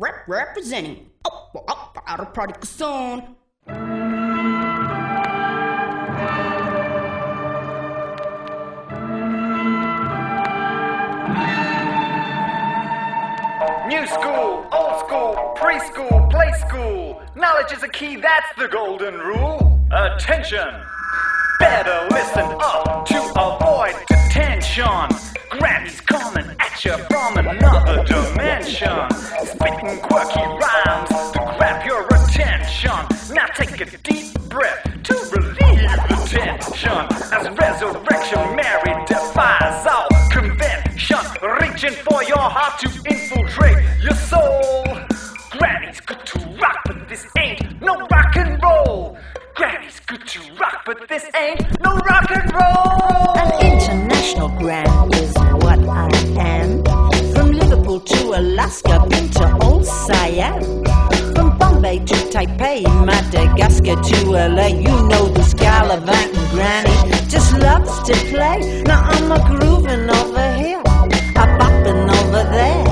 Rep representing. Oh, oh, out of prodigal son. New school, old school, preschool, play school. Knowledge is a key, that's the golden rule. Attention! Better listen up to avoid detention. Granny's coming at you from another dimension. Spitting quirky rhymes to grab your attention. Now take a deep breath to relieve the tension. As Resurrection Mary defies all convention. Reaching for your heart to infiltrate your soul. Granny's good to rock, but this ain't no rock and roll. Granny's good to rock, but this ain't no rock and roll. An international grand is what I am. From Liverpool to Alaska, been to old Siam. From Bombay to Taipei, Madagascar to LA, you know this gallivanting granny just loves to play. Now I'm a grooving over here, a bopping over there.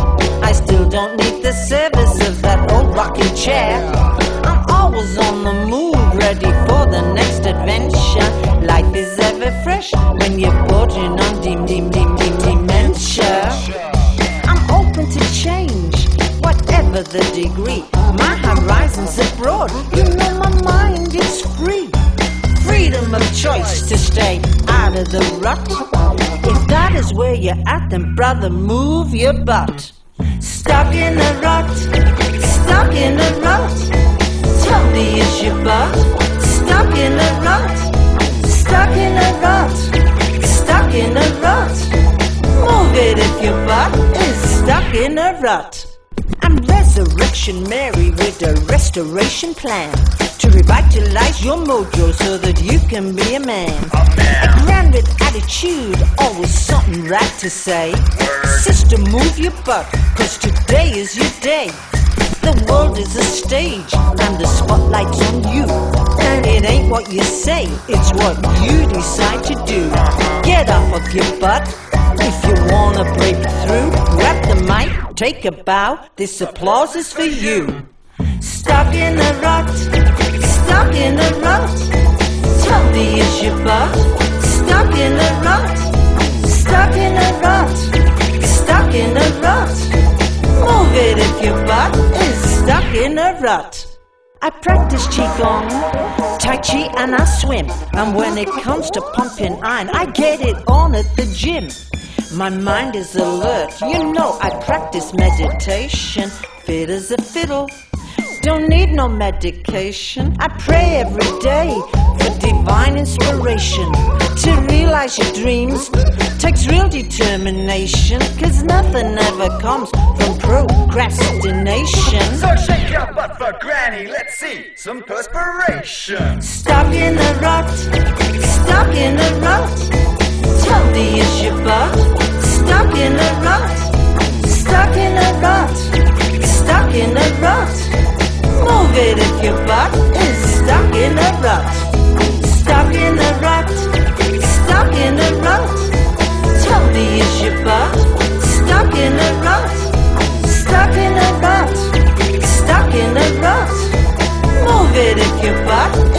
I still don't need the service of that old rocking chair. I'm always on the move, ready for the next adventure. Life is ever fresh when you're bordering on dim dim dim dim dementia. I'm open to change, whatever the degree. My horizons are broad, you know my mind is free. Freedom of choice to stay out of the rut. If that is where you're at, then brother, move your butt. Stuck in a rut, stuck in a rut. Tell me, is your butt stuck in a rut? Stuck in a rut, stuck in a rut. Move it if your butt is stuck in a rut. I'm Mary with a restoration plan to revitalize your mojo so that you can be a man. A grand with attitude, always something right to say. Sister, move your butt, cause today is your day. The world is a stage, and the spotlight's on you. And it ain't what you say, it's what you decide to do. Get off of your butt if you wanna break through. Grab take a bow. This applause is for you. Stuck in a rut, stuck in a rut. Me, is your butt stuck in a rut? Stuck in a rut, stuck in a rut. Move it if your butt is stuck in a rut. I practice Qigong, Tai Chi, and I swim. And when it comes to pumping iron, I get it on at the gym. My mind is alert, you know I practice meditation, fit as a fiddle. Don't need no medication. I pray every day for divine inspiration. To realize your dreams takes real determination. Cause nothing ever comes from procrastination. So shake your butt for Granny, let's see some perspiration. Stuck in stuck in a rut, stuck in a rut, stuck in a rut. Move it if your butt is stuck in a rut, stuck in a rut, stuck in a rut. Tell me is your butt stuck in a rut, stuck in a rut, stuck in a rut. Move it if your butt.